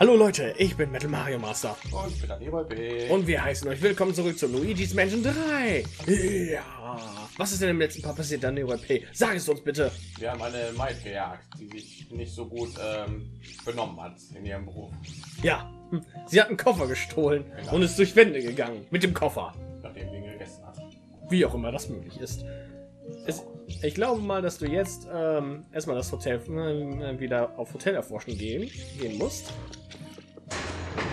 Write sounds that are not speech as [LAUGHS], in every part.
Hallo Leute, ich bin Metal Mario Master Und ich bin hierbei B. und wir heißen euch willkommen zurück zu Luigi's Mansion 3. Ja, was ist denn im letzten Part passiert dann P? Sag es uns bitte. wir haben eine Maid gejagt, die sich nicht so gut ähm, benommen hat in ihrem Beruf. Ja, hm, sie hat einen Koffer gestohlen Genau. und ist durch Wände gegangen mit dem Koffer, Nachdem sie ihn gegessen hat. wie auch immer das möglich ist. Es, ich glaube mal, dass du jetzt ähm, erstmal das Hotel äh, wieder auf Hotel erforschen gehen, gehen musst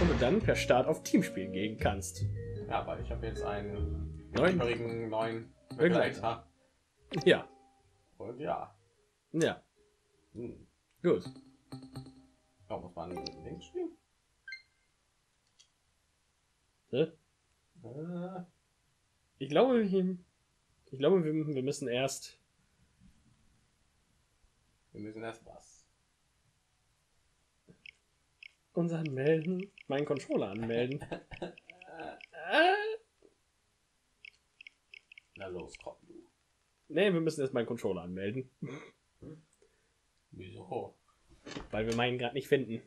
und du dann per Start auf Teamspiel gehen kannst. Ja, weil ich habe jetzt einen Neun? übrigen neuen Begleiter. Ja, Und ja. ja, Hm. gut. Ja, muss man links spielen? Ne? Äh, Ich glaube, ich, glaube, wir müssen erst. wir müssen erst was. Uns anmelden, meinen Controller anmelden. Na los, komm du. nee, wir müssen erst meinen Controller anmelden, Wieso? weil wir meinen gerade nicht finden.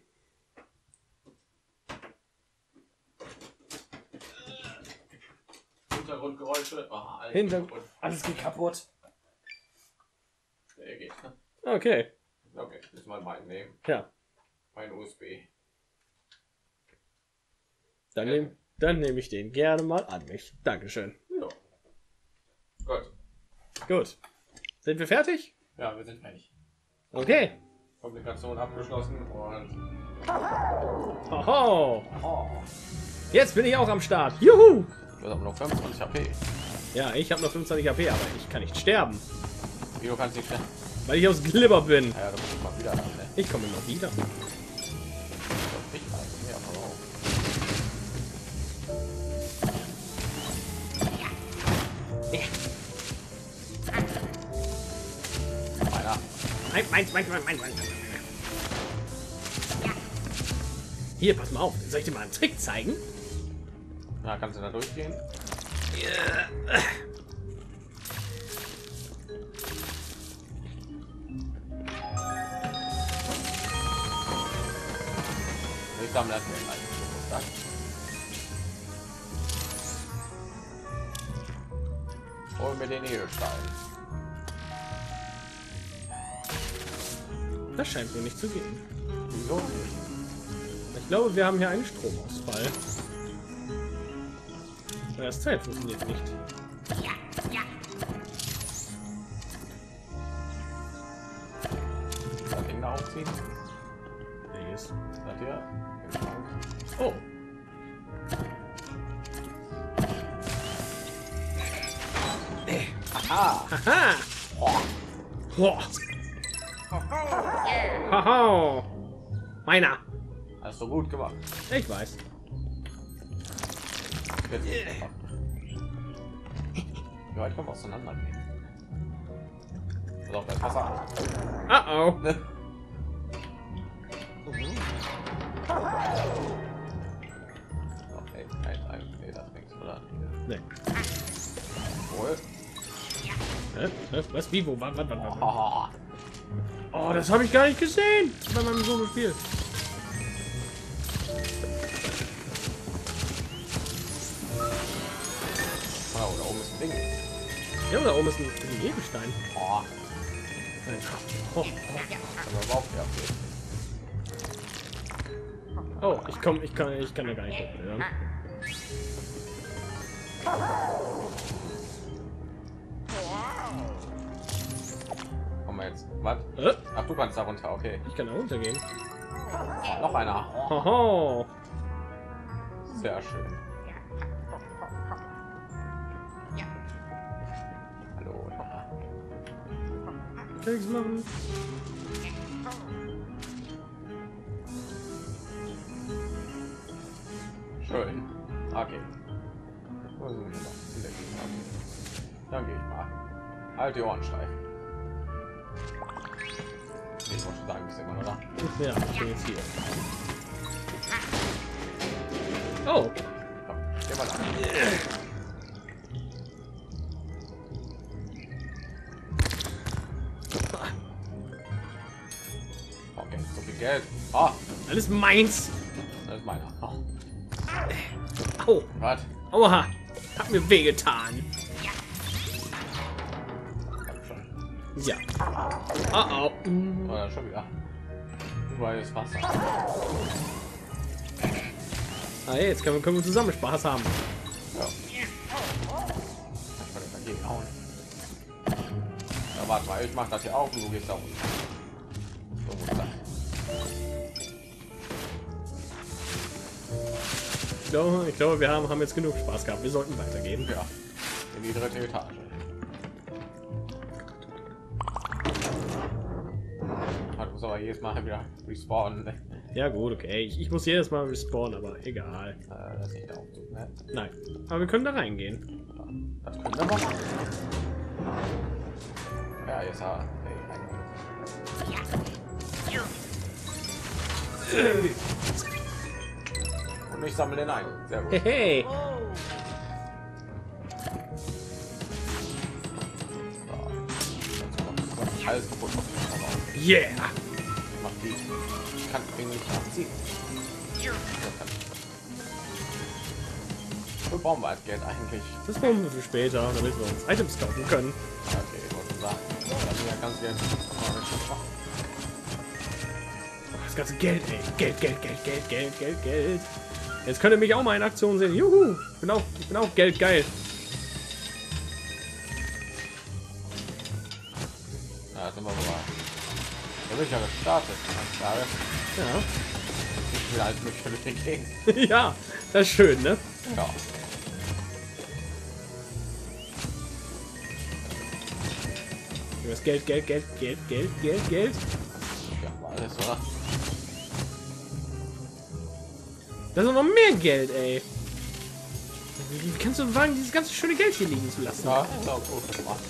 Hintergrundgeräusche. Oh, alles kaputt. alles geht kaputt. Der geht. ne? Okay, Okay, müssen wir meinen nehmen. ja, Mein USB. Dann nehme dann nehm ich den gerne mal an mich. Dankeschön. Ja. Gut. Gut. Sind wir fertig? Ja, wir sind fertig. Okay. Kommunikation abgeschlossen und. Hoho. Oh. Jetzt bin ich auch am Start. Juhu. Wir haben noch 25 HP. Ja, ich habe noch 25 HP, aber ich kann nicht sterben, Wie du kannst nicht schnell. weil ich aus Glibber bin. Ja, du ne? Ich komme noch wieder. Mein, meins, meins, meins, meins, meins. Hier, pass mal auf. Soll ich dir mal einen Trick zeigen? Na, kannst du da durchgehen? Ich sammle das Hol mir den Edelstein. Das scheint mir nicht zu gehen. Wieso nicht? Ich glaube, wir haben hier einen Stromausfall. Das Teil funktioniert nicht. Haha! Haha! Meiner! Hast du gut gemacht. Ich weiß. Jetzt weit kommen wir auseinander? Pass auf, das Wasser. Uh oh. Was? Wie? Wo? Wann? Wann? Wann? wann? Oh, Oh, das habe ich gar nicht gesehen bei meinem Sohn Spiel. oh, da oben ist ein Ding. Ja, da oben ist ein, ein Edelstein. Oh, Oh, ja. oh, ich komm, ich kann, ich kann da gar nicht hochklettern. Jetzt. Was? Äh, Ach, du kannst da runter, okay. ich kann da runtergehen. Noch einer. Hoho. Sehr schön. Hallo. Kann machen? Schön. Okay. Dann gehe ich mal. Halt die Ohren steif. Ich wollte schon sagen, du immer, oder? Ja, ich bin jetzt hier. Oh, Komm, geh mal da. Okay, so viel Geld. Ah, alles meins. Das ist meiner. Oh, Au. was? Aua. Hat mir wehgetan. Ja. Oh, oh. Oh, ja, schon wieder. Ist Wasser. Ah, jetzt können wir, können wir zusammen Spaß haben. Ja. Ja, warte mal, ich mach das hier auch und du gehst da unten. So das. Ich glaube, ich glaube, wir haben, haben jetzt genug Spaß gehabt. Wir sollten weitergehen. Ja. In die dritte Etage. Jedes Mal wieder respawnen. Ne? Ja gut, okay. Ich, ich muss jedes Mal respawnen, aber egal. Äh, das nicht Aufzug, ne? Nein. Aber wir können da reingehen. Das können wir machen. Ja, jetzt ha. Hey, Und ich sammle den ein. Sehr gut. Hey, So. Kommt Alles kaputt. Yeah. Die. Ich kann ihn nicht abziehen. Das. Wo brauchen wir als Geld eigentlich? Das brauchen wir für später, damit wir uns Items kaufen können. Okay, ich wollte. Das ja ganz Geld. Das ganze Geld, ey. Geld, Geld, Geld, Geld, Geld, Geld, Geld. Jetzt könnt ihr mich auch mal in Aktion sehen. Juhu. Ich bin auch, ich bin auch Geld bin ich ja gestartet. Ja. Ich will durch die Gegend. ja, das ist schön, ne? Ja. Das Geld, Geld, Geld, Geld, Geld, Geld, Geld. Ja, war alles, oder? Das ist noch mehr Geld, ey. Wie kannst du wagen, dieses ganze schöne Geld hier liegen zu lassen? Ja, ist auch gut gemacht.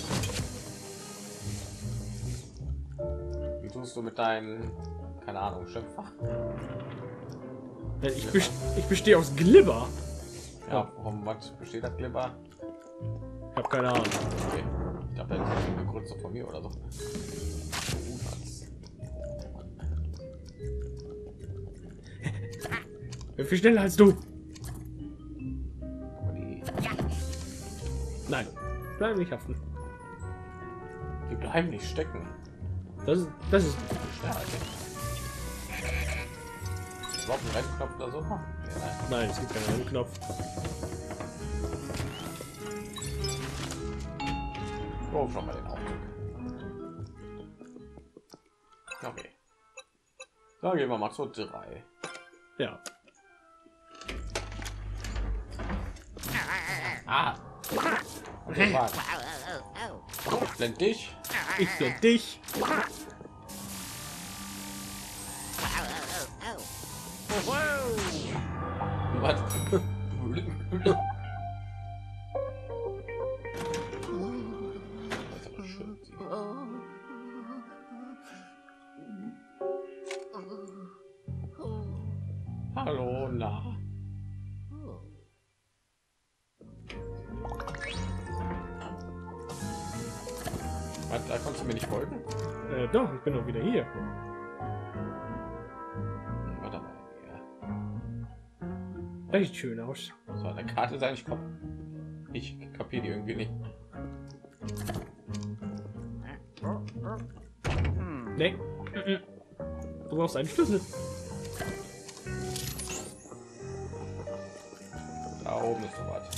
Tust du mit deinen, keine Ahnung, Schöpfer? Ich, best ich bestehe aus Glibber. Ja, warum was besteht das Glibber? Ich habe keine Ahnung. Okay. Ich das ist eine Grütze von mir oder so. [LAUGHS] Viel schneller als du. Nein, bleib nicht haften. die bleiben nicht stecken. Das ist, das ist Ja, okay. Überhaupt ein Rennknopf oder so? Ja, nein. Nein, es gibt keinen Knopf. Oh, schon mal den Aufzug. Okay. Dann gehen wir mal zu drei. Ja. Ah. Okay. Blend dich. Ich für dich. Was? [LAUGHS] Sieht schön aus. War eine Karte sein. Ich, kap ich kapiere die irgendwie nicht. Nee. Mhm. Du brauchst einen Schlüssel. Da oben ist so was.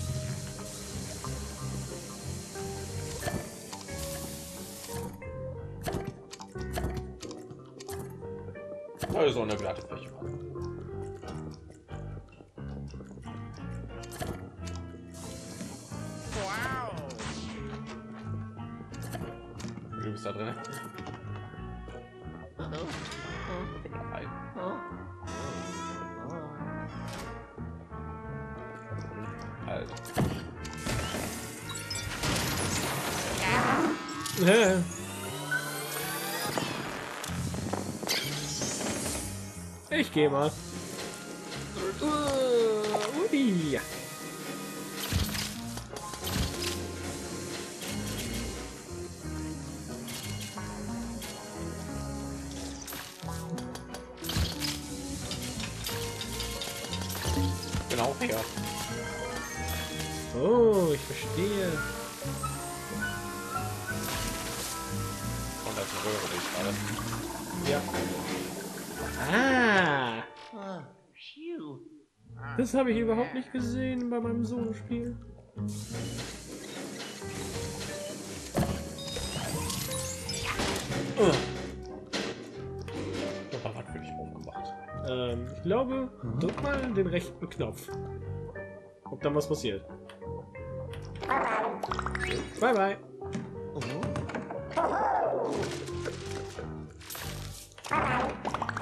Also eine glatte Fläche. Gehe mal. Uh, ui. bin auch hier. Oh, ich verstehe. Und das röhre ich gerade. Ja. Ah. Das habe ich überhaupt nicht gesehen bei meinem Solo-Spiel. Aber was für dich aufgemacht? Ähm, ich glaube, drück mal den rechten Knopf. Ob dann was passiert. Bye bye.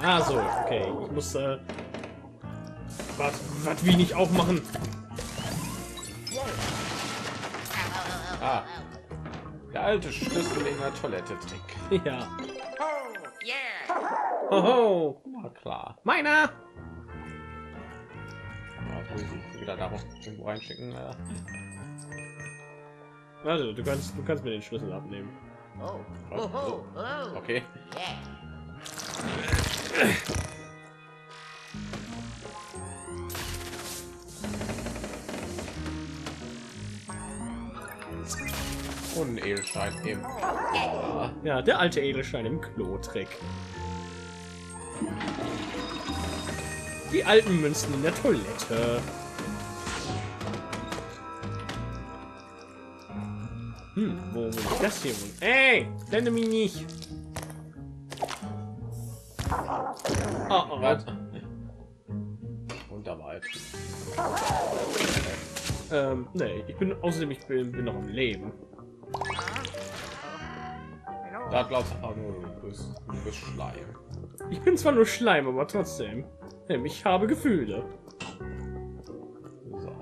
Ah so, okay. Ich muss äh, was, was wie nicht aufmachen. Ah. Der alte Schlüssel in der Toilette Trick. [LAUGHS] Ja. Hoho. Na klar. Meiner. Ja, ich wieder darum irgendwo reinschicken. Also, du kannst, du kannst mir den Schlüssel abnehmen. Oh. Oh, Oh, oh. okay. [LAUGHS] Und ein Edelstein im. Ja, der alte Edelstein im Klo-Trick. Die alten Münzen in der Toilette. Hm, wo will ich das hier wohl? Ey, blende mich nicht. Oh, oh. was? Und da weit. Ähm, nee, ich bin außerdem ich bin, bin noch am Leben. Da glaubst du auch nur, du bist, du bist Schleim. Ich bin zwar nur Schleim, aber trotzdem. Ich habe Gefühle. So,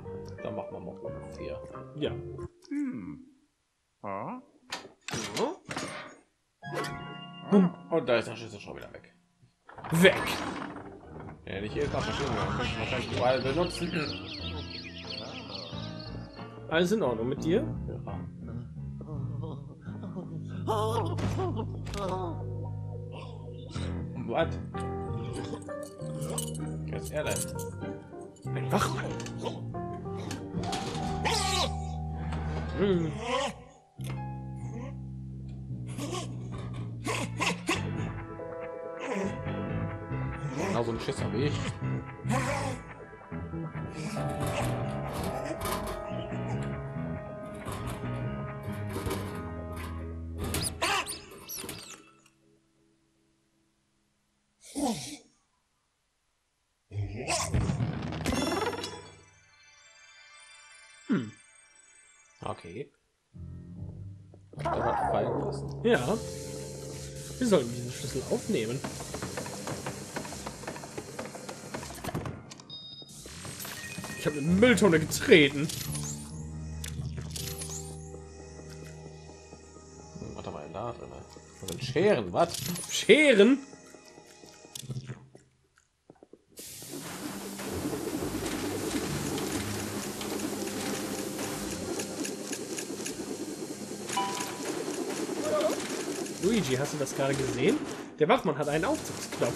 dann machen wir mal Runde 4. Ja. Und da ist der Schlüssel schon wieder weg. Weg. Ja, nicht jedes Mal verschwinden, dann kannst du wahrscheinlich überall benutzen. Alles in Ordnung mit dir? Ja. Was? Was ist er denn? Ein Wachmann. Hm. Genau so ein Schisser wie ich. Okay. Fallen lassen. Ja. Wir sollten diesen Schlüssel aufnehmen. Ich habe eine Mülltonne getreten. Hm, wir denn da drin? Sind Scheren, was? Scheren. Luigi, hast du das gerade gesehen? Der Wachmann hat einen Aufzugsknopf.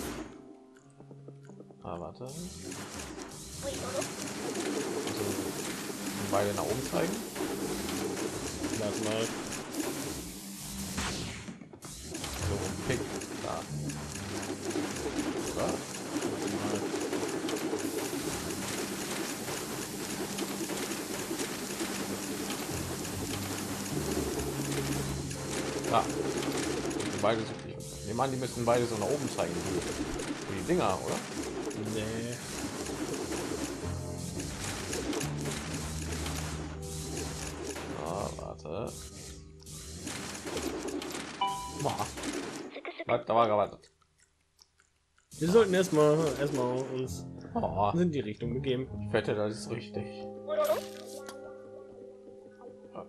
Ah, warte. Also, beide nach oben zeigen. Warte mal. So, pick. Da. Oder? Da. Die Beide so. Ich nehme an, die müssen beide so nach oben zeigen. Die, die Dinger, oder? Nee. Ah, warte. Boah. Was? Da war gewartet. Wir sollten erstmal erstmal uns Oh, in die Richtung begeben. ich wette, das ist richtig.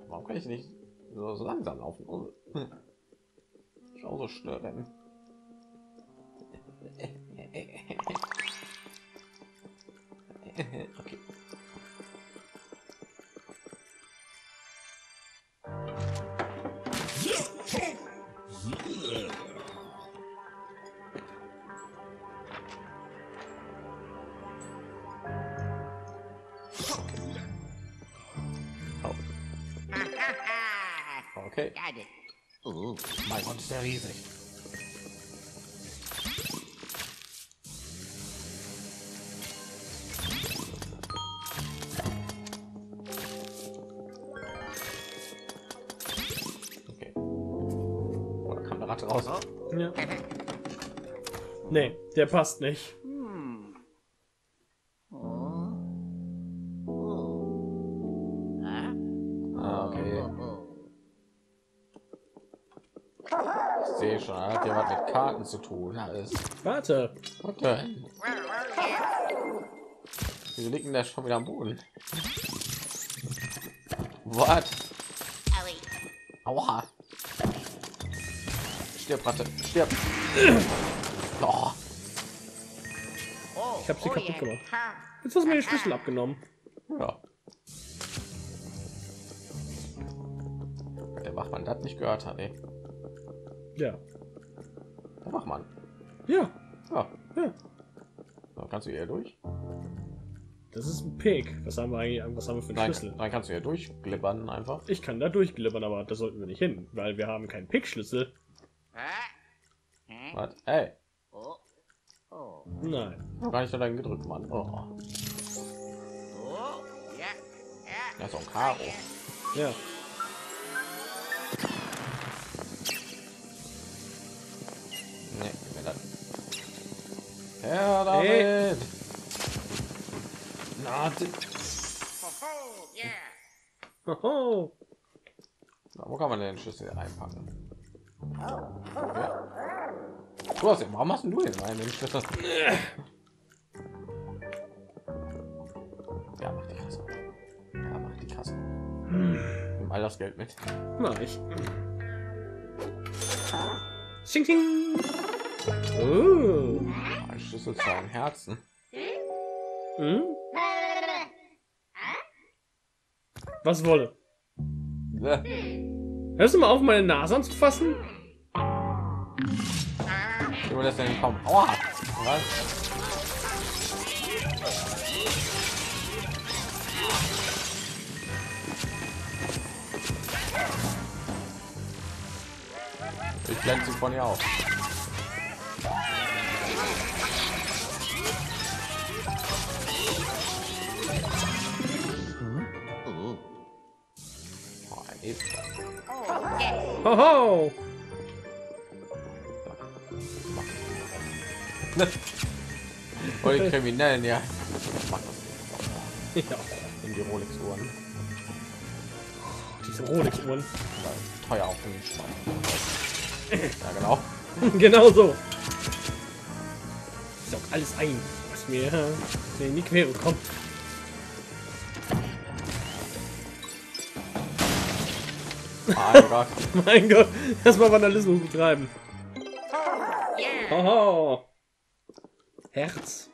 Warum kann ich nicht so, so langsam laufen? Oh, hm. Ich Ooh. Mein der riesig. Okay. Oh, da kam eine Ratte raus. Ja. Nee, der passt nicht. Karten zu tun. Alles. Warte. Denn? Wieso liegt denn der schon wieder am Boden? Was? Ellie. Aua. Stirb, Ratte. Stirb. Oh. Ich hab sie kaputt gemacht. Jetzt hast du mir den Schlüssel abgenommen. ja. Der Wachmann das nicht gehört hat, ey. Ja. Der Wachmann. Ja. Ja. Ja. So, kannst du hier durch? Das ist ein Pig. Was haben wir eigentlich? Was haben wir für einen Nein, Schlüssel? dann kannst du hier durchglibbern einfach. Ich kann da durchglibbern, aber da sollten wir nicht hin, weil wir haben keinen? Huh? Was? Ey, Oh. Oh. Nein. gar nicht so lange gedrückt, Mann. Oh, Oh. Das ist auch ein Karo. Ja. Ja, damit. Na, Oh. Hoho. Na, wo kann man denn den Schlüssel reinpacken? Okay. Du hast, warum hast denn du den rein, den Schlüssel? Ja, mach die Kasse. Ja, mach die Kasse. Nimm all das Geld mit. Mach ich. Xing, xing. Oh. Schlüssel zu einem Herzen. Hm? Was wolle? Äh, Hörst du mal auf, meine Nase anzufassen? Du lässt den kaum. Aua! Was? Ich blende sie von ihr auf. Oh. Hoho. [LAUGHS] Oh, die Kriminellen, ja. Ja. In die Rolex-Uhren. Diese Rolex-Uhren. Teuer auf den Stand. Ja, genau. [LAUGHS] genau so. Ich saug alles ein, was mir, mir in die Quere kommt. [LAUGHS] Mein Gott. Mein Gott, erstmal Vandalismus betreiben. Yeah. Hoho. Herz.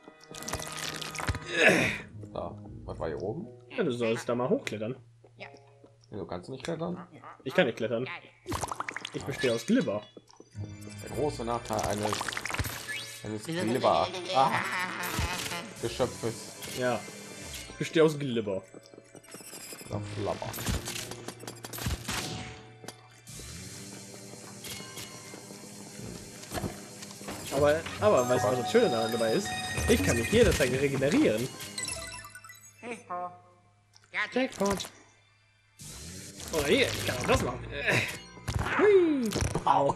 So, was war hier oben? Ja, du sollst da mal hochklettern. Wieso kannst du nicht klettern? Ich kann nicht klettern. Ich bestehe aus Glibber. Der große Nachteil eines eines Glibber ah, Geschöpfes. Ja. Ich bestehe aus Glibber. Flabber. Aber, aber weißt du, was das Schöne daran dabei ist? Ich kann mich jederzeit regenerieren. Jackpot. Oder hier, ich kann auch das machen. Hui. Au.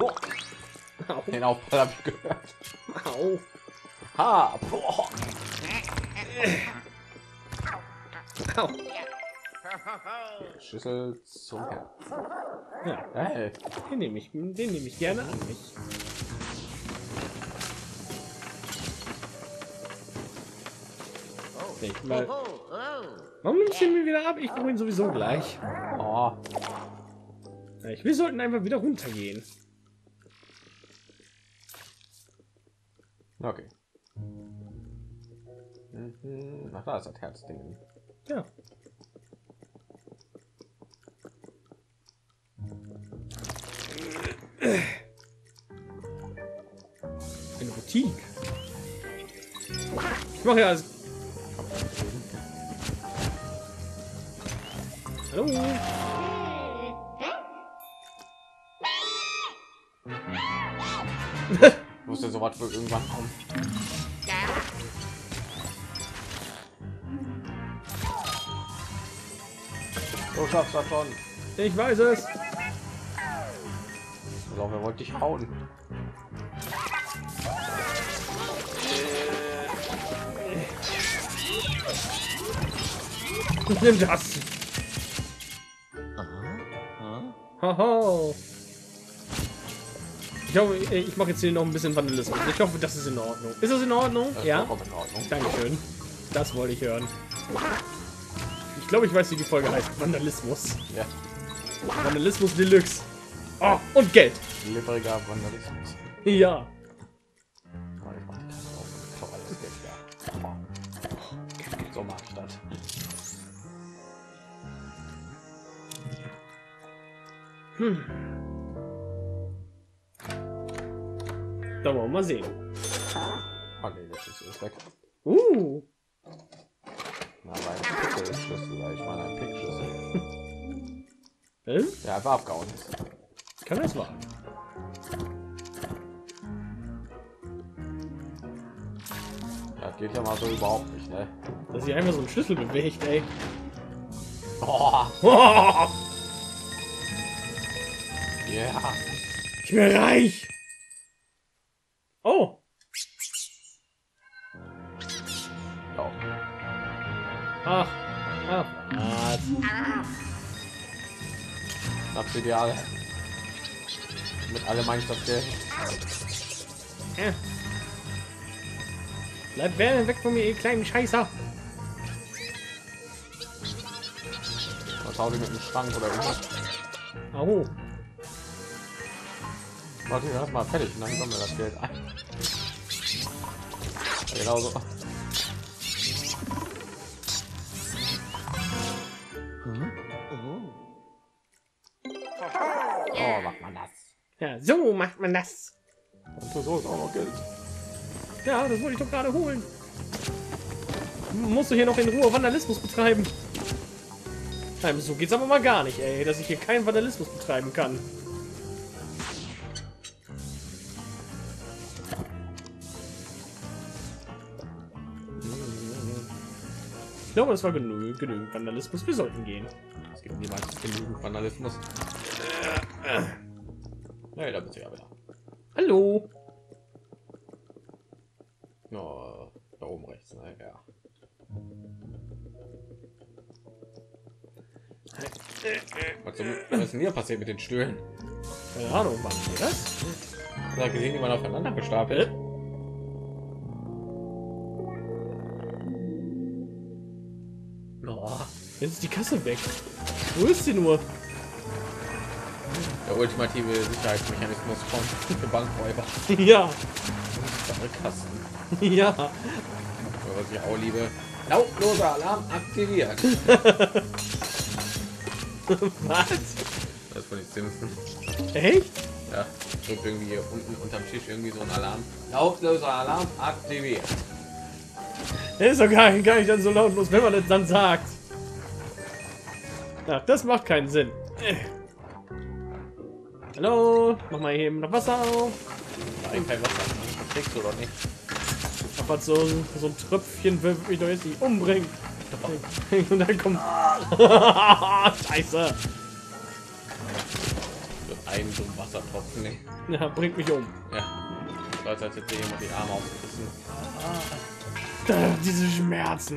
Au. Den Aufprall habe ich gehört. Au. Ha! Boah. Au. Schüssel zum Herz. Ja, Hey, den nehme ich, den nehme ich gerne an mich. Oh. Oh. warum nimmst du ihn mir wieder ab? Ich brauche ihn sowieso gleich. oh, ich, wir sollten einfach wieder runtergehen. okay. Mhm. Ach, da ist das Herzding. Ja. Eine Boutique. Ich mache ja alles. Hallo. Ich wusste so [LAUGHS] was wohl irgendwann kommen. Ja. Du schaffst das schon. Ich weiß es. Also, wer wollte dich hauen? Nimm das. Ich hoffe, ich mache jetzt hier noch ein bisschen Vandalismus. Ich hoffe, das ist in Ordnung. Ist das in Ordnung? Das Ja. vollkommen in Ordnung. Dankeschön. Das wollte ich hören. Ich glaube, ich weiß, wie die Folge heißt. Vandalismus. Ja, Vandalismus Deluxe. Oh, und Geld. lebriger Vandalismus. Ja. Oh. Oh. So mag ich das. Da wollen wir mal sehen. Oh nee, das ist, ist weg. Uh. Na, aber ein Pickelschlüssel, ja, ich meine ein Pickschlüssel. Hm? Der einfach abgehauen. Kann das wahr? Das geht ja mal so überhaupt nicht, ne? Dass sich einfach so ein Schlüssel bewegt, ey. Oh, Oh, yeah. ich bin reich. Oh. Ja. Ach. Ach. Was? Das Ideal. Mit allem meine ich das Geld. Bleib wer- weg von mir, ihr kleinen Scheißer. Was hau die mit dem Schrank oder irgendwas? Au. Warte, erst mal fertig und dann sammeln wir das Geld ein. Ja, genau so. Oh, macht man das. Ja, so macht man das. Und für so ist auch noch Geld. Ja, das wollte ich doch gerade holen. Musst du hier noch in Ruhe Vandalismus betreiben? Nein, so geht's aber mal gar nicht, ey, dass ich hier keinen Vandalismus betreiben kann. Glaube, das war genug, genügend Vandalismus. Wir sollten gehen. Es gibt niemals genügend Vandalismus. Nee, da bist du ja wieder. Hallo. No, da oben rechts, ne? Ja. Was, zum, was ist denn hier passiert mit den Stühlen? Keine Ahnung, wir das? Ich habe gesehen, die waren aufeinander gestapelt. Jetzt ist die Kasse weg. Wo ist sie nur? Der ultimative Sicherheitsmechanismus von für Bankräuber. [LAUGHS] ja, Kasten. [LAUGHS] ja. Was ich auch liebe. Lautloser Alarm aktiviert. [LAUGHS] Was? Das ist von den Simpsons. Echt? Ja, drückt irgendwie hier unten unterm Tisch irgendwie so ein Alarm. Lautloser Alarm aktiviert. Der ist doch gar, gar nicht dann so lautlos, wenn man das dann sagt. Ach, das macht keinen Sinn. Äh. Hallo, mach mal eben noch Wasser auf. Nein, kein Wasser. Kriegst du doch nicht. Ach, was so, so ein Tröpfchen wird mich doch jetzt nicht umbringen. [LAUGHS] Und dann kommt. [LAUGHS] Scheiße. Ein so ein Wassertropfen. Ne? Ja, bringt mich um. Ja. Als hätte dir jemand die Arme aufgerissen. Da, diese Schmerzen.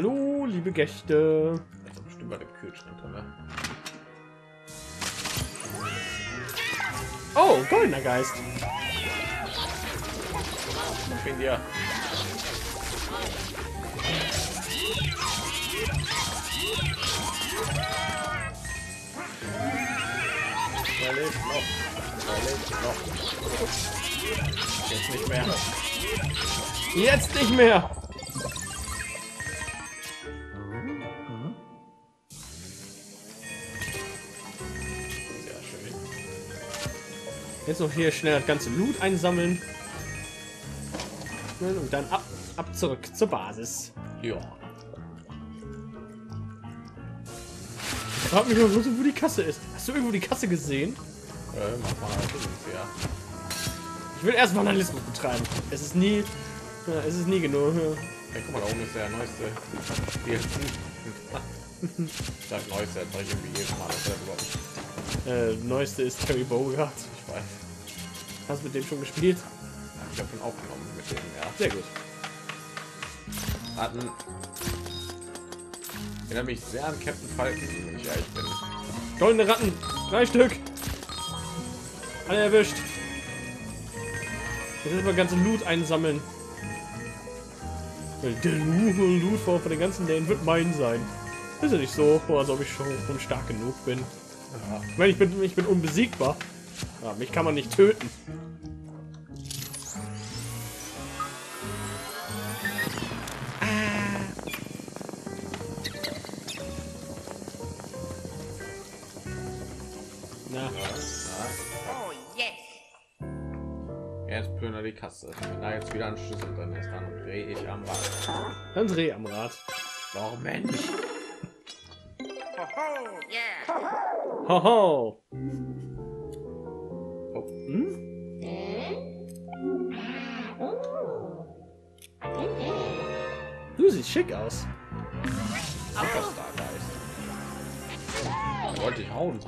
Hallo, liebe Gäste. Das ist bestimmt bei dem Kühlschrank drin. Ne? Oh, goldener Geist. Ich bin dir. Er lebt noch. Er lebt noch. Jetzt nicht mehr. Jetzt nicht mehr. Jetzt noch hier schnell das ganze Loot einsammeln. und dann ab, ab zurück zur Basis. Ja. Ich frag mich mal, wo die Kasse ist. Hast du irgendwo die Kasse gesehen? Äh, mach mal Dings, ja. Ich will erst Vandalismus betreiben. Es ist nie, ja, es ist nie genug. Hey, guck mal, da oben ist der neueste. Ich sag neueste, sag ich irgendwie jedes Mal. Das Äh, neueste ist Terry Bogard. Ich. Hast du mit dem schon gespielt? Ich habe schon aufgenommen mit dem, ja. Sehr gut. Hatten. Erinnert mich sehr an Captain Falcon, wenn ich ehrlich bin. Goldene Ratten, drei Stück. Alle erwischt. Jetzt müssen wir ganze Loot einsammeln. Der Loot, von den ganzen Läden wird mein sein. Ist ja nicht so, als ob ich schon, schon stark genug bin. Ja. Ich meine, ich bin, ich bin unbesiegbar. Ja, mich kann man nicht töten. Na, Ja. Oh, yes. Jetzt plünder die Kasse. Wenn da jetzt wieder ein Schlüssel drin ist, dann drehe ich am Rad. dann dreh am Rad. Warum Mensch? Ho, ho. Yeah. Hoho. Oh, Du siehst schick aus. Wollte ich hauen.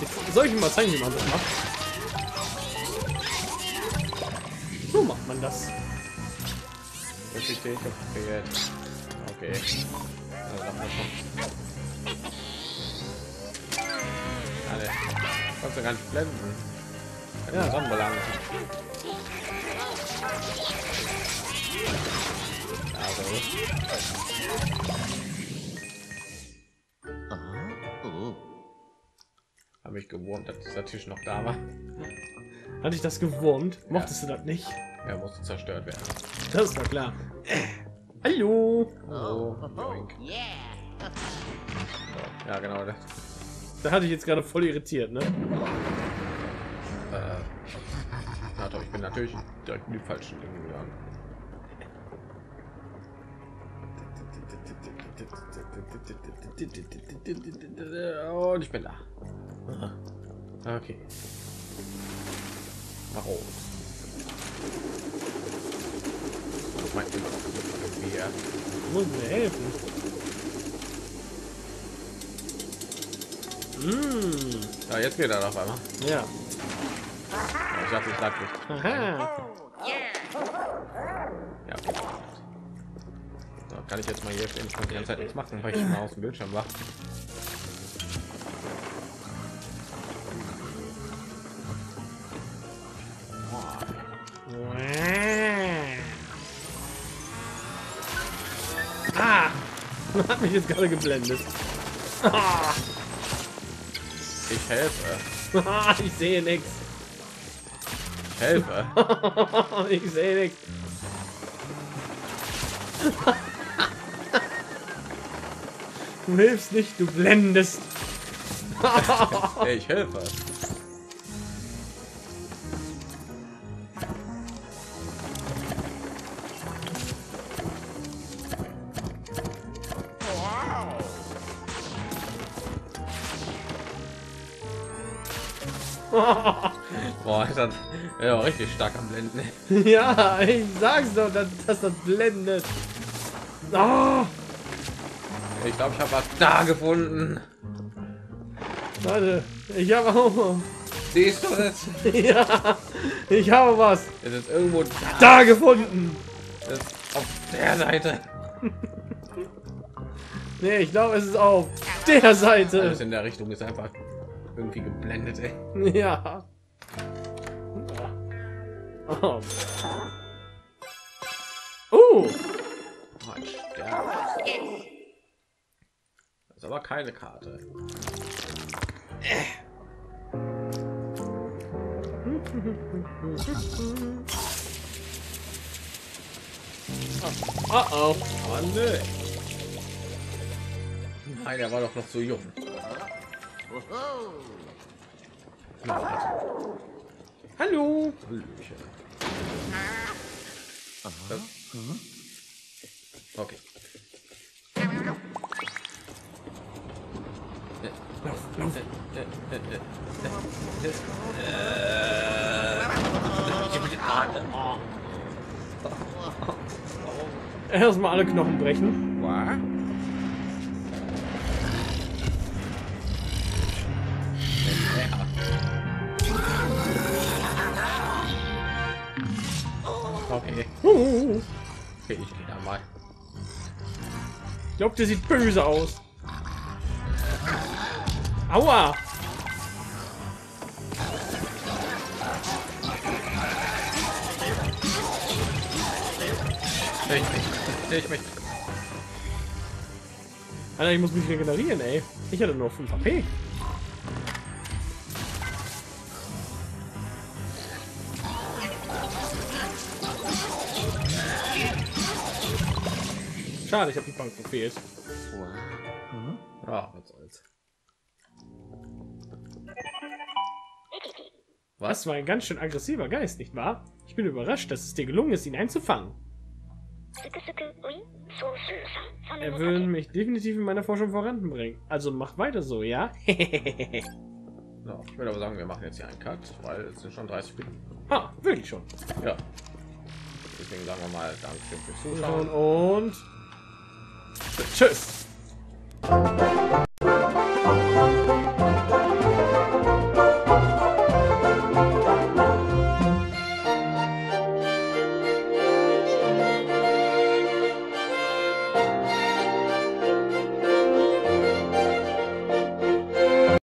Jetzt soll ich ihm mal zeigen, wie man das macht? So macht man das. Gefehlt. Okay. Also. Alle. Kannst du gar nicht blenden. Ja. Sonnenbelang. Also. Habe ich gewurmt, dass dieser Tisch noch da war. Hatte ich das gewurmt? Mochtest du das nicht? Er musste zerstört werden. Das ist doch klar. Hallo. Oh, Oh, Joink. yeah. Ja, genau. Das, Da hatte ich jetzt gerade voll irritiert, ne? äh, [LAUGHS] na doch, ich bin natürlich direkt in die falschen Dinge gegangen. Und ich bin da. Okay. Warum? Mein wir. Muss mir helfen. Mm, Ja, jetzt geht er auf einmal. ja. Ich dachte, ich bleib nicht. Aha. Oh, yeah. Ja, okay. So, kann ich jetzt mal hier stehen? Ich kann die ganze Zeit nichts machen, weil ich mal aus dem Bildschirm war. Ah! [LAUGHS] Hat mich jetzt gerade geblendet. Ah, Ich helfe. [LAUGHS] ich sehe nichts. Ich helfe. [LAUGHS] Ich sehe nichts. Du hilfst nicht, du blendest. [LAUGHS] Hey, ich helfe. [LAUGHS] Boah, ist das ja, richtig stark am Blenden. ja, ich sag's doch, dass, dass das blendet. Ah, Ich glaube, ich habe was da gefunden. warte, ich habe auch. Siehst du es? [LAUGHS] Ja, ich habe was Es ist irgendwo da. da gefunden. Es ist auf der Seite. [LAUGHS] Nee, ich glaube, es ist auf der Seite. Alles in der Richtung ist einfach irgendwie geblendet. Ey. [LAUGHS] Ja. Oh. Uh, Oh, ein Stern. Ist aber keine Karte. oh oh. Aber nö. Nein, der war doch noch so jung. Oh. Hallo. Okay. Lauf, lauf. Erstmal alle Knochen brechen. Okay, okay, ich gehe da mal. ich glaube, der sieht böse aus. Aua. Ich mich, ich mich. Alter, ich muss mich regenerieren, ey. Ich hatte nur 5 HP. Schade, ich habe die Bank gefehlt. Ja, was soll's. Was? Das war ein ganz schön aggressiver Geist, nicht wahr? Ich bin überrascht, dass es dir gelungen ist, ihn einzufangen. Er will mich definitiv in meiner Forschung voranbringen. Also mach weiter so, ja? [LAUGHS] so, ich würde aber sagen, wir machen jetzt hier einen Cut, weil es sind schon 30 Minuten. Ah, wirklich schon. Ja. Deswegen sagen wir mal Dankeschön fürs Zuschauen und tschüss.